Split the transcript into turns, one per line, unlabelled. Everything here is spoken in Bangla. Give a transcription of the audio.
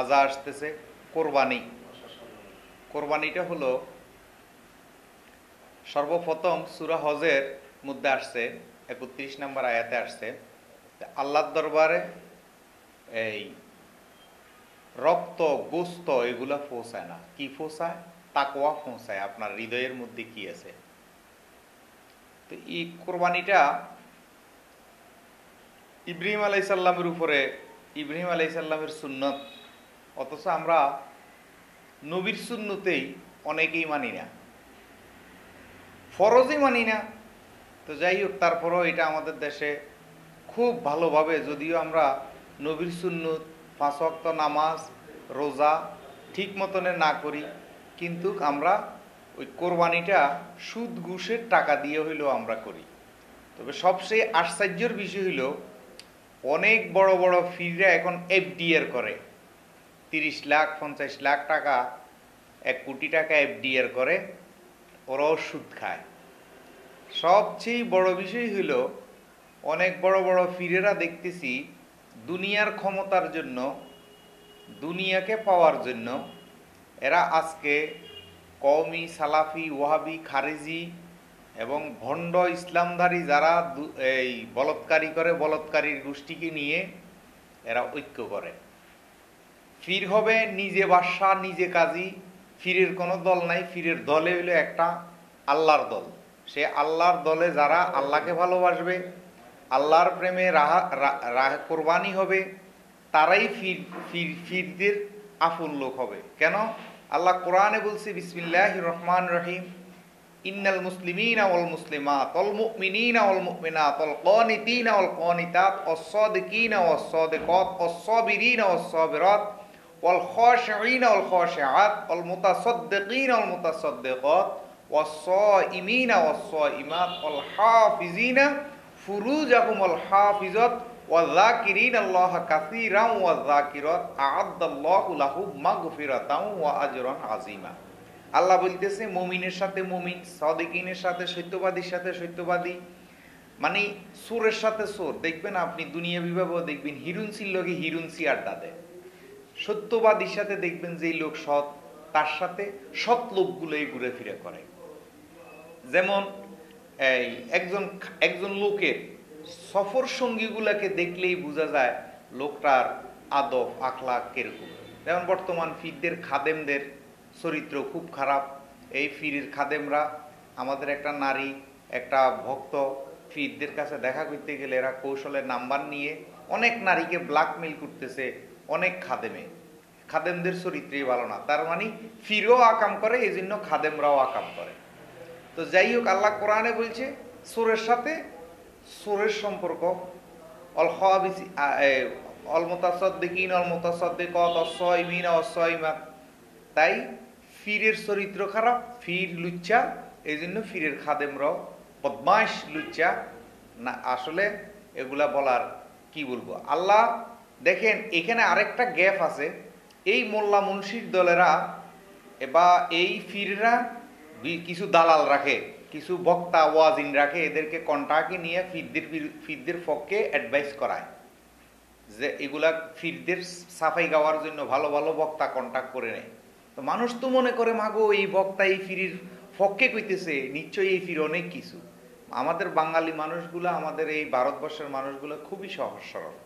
আজা আসতেছে, কোরবানি। কোরবানিটা হলো সর্বপ্রথম সুরা হজের মধ্যে আসছে, একত্রিশ নম্বর আয়াতে আসছে আল্লাহর দরবারে এই রক্ত, গোস্ত এগুলা পৌঁছায় না। কি পৌঁছায়? তাকোয়া পৌঁছায়। আপনার হৃদয়ের মধ্যে কি আছে? তো এই কোরবানিটা ইব্রাহিম আলাইসাল্লামের উপরে, ইব্রাহিম আলাইসাল্লামের সুন্নত অথচ আমরা নবীর সুন্নতেই অনেকেই মানি না। ফরজই মানি না। তো যাই হোক, তারপরও এটা আমাদের দেশে খুব ভালোভাবে যদিও আমরা নবীর সুন্নত, পাঁচ ওয়াক্ত নামাজ, রোজা ঠিক মতনে না করি, কিন্তু আমরা ওই কোরবানিটা সুদ ঘুষের টাকা দিয়ে হইলেও আমরা করি। তবে সবচেয়ে আশ্চর্যের বিষয় হইল, অনেক বড় বড় ফিররা এখন এফডিআর করে। তিরিশ লাখ, পঞ্চাশ লাখ টাকা এক কোটি টাকা এফডিআর করে ওরাও সুদ খায়। সবচেয়ে বড় বিষয় হইল অনেক বড় বড় ফিরেরা দেখতেছি দুনিয়ার ক্ষমতার জন্য, দুনিয়াকে পাওয়ার জন্য, এরা আজকে কওমি, সালাফি, ওয়াহাবি, খারেজি এবং ভণ্ড ইসলামধারী যারা এই বলৎকারী করে বলৎকারীর গোষ্ঠীকে নিয়ে এরা ঐক্য করে। ফির হবে নিজে বাদশাহ, নিজে কাজী। ফিরের কোনো দল নাই, ফিরের দলে হইল একটা আল্লাহর দল। সে আল্লাহর দলে যারা আল্লাহকে ভালোবাসবে, আল্লাহর প্রেমে রাহা, রা- রা- কোরবানি হবে, তারাই ফির ফির, ফিরদের আফুল লোক হবে। কেন? আল্লাহ কোরআনে বলছে বিসমিল্লাহ রহমান রহিম। ইন্নাল মুসলিমিন ওয়াল মুসলিমাত, ওয়াল মুমিনিন ওয়াল মুমিনাত, ওয়াল কানিতিন ওয়াল কানিতাত ওয়াস সাদিকিন ওয়াস সাদিকাত ওয়াস সাবিরিন ওয়াস সাবিরাত ওয়াল খাশিঈন ওয়াল খাশিআত ওয়াল মুতাসাদ্দিকিন ওয়াল মুতাসাদ্দিকাত ওয়াস সাইমিন ওয়াস সাইমাত ওয়াল হাফিজিন ফুরুজাহুম ওয়াল হাফিজাত والذاكرين الله كثيرا والذاكرات أعد الله لهم مغفرة وأجرا عظيما আল্লাহ বলতেছে মুমিনের সাথে মুমিন সদিকিনের সাথে সত্যবাদীর সাথে সত্যবাদী মানে সুরের সাথে সুর দেখবেন আপনি দুনিয়া বিভাগও দেখবেন হিরুনসির লোকে হিরুনসি আড্ডা দেয় সত্যবাদীর সাথে দেখবেন যে লোক সৎ, তার সাথে সৎ লোকগুলোই ঘুরে ফিরে করে। যেমন এই একজন একজন লোকের সফর সঙ্গীগুলাকে দেখলেই বোঝা যায় লোকটার আদব আখলাক কীরকম। যেমন বর্তমান ফিরদের খাদেমদের চরিত্র খুব খারাপ। এই ফিরির খাদেমরা আমাদের একটা নারী, একটা ভক্ত, ফিরদের কাছে দেখা করতে গেলে এরা কৌশলের নাম্বার নিয়ে অনেক নারীকে ব্ল্যাকমেল করতেছে অনেক খাদেমে। খাদেমদের চরিত্রই ভালো না। তার মানে ফিরও আকাম করে এই জন্য খাদেমরাও আকাম করে। তো যাই হোক, আল্লাহ কোরআনে বলছে, সুরের সাথে সুরের সম্পর্ক। অল খাবিসি অল মুতাসাদ্দিকিন, অল মুতাসাদ্দিকাত অসয়মিন অসয়মাত তাই ফিরের চরিত্র খারাপ, ফির লুচ্চা এই জন্য ফিরের খাদেমরাও বদমাইশ লুচ্চা। না, আসলে এগুলা বলার কি বলব? আল্লাহ দেখেন, এখানে আরেকটা গ্যাপ আছে। এই মোল্লা মুন্সির দলেরা বা এই ফিররা কিছু দালাল রাখে, কিছু বক্তা ওয়াজিন রাখে, এদেরকে কন্টাক্টে নিয়ে ফিরদের ফিরদের পক্ষে অ্যাডভাইস করায়। যে এগুলা ফিরদের সাফাই গাওয়ার জন্য ভালো ভালো বক্তা কন্টাক্ট করে নেয়। তো মানুষ তো মনে করে, মাগো, এই বক্তা, এই ফিরির পক্ষে কইতেছে, নিশ্চয়ই এই ফির অনেক কিছু। আমাদের বাঙালি মানুষগুলো, আমাদের এই ভারতবর্ষের মানুষগুলো খুবই সহজ সরল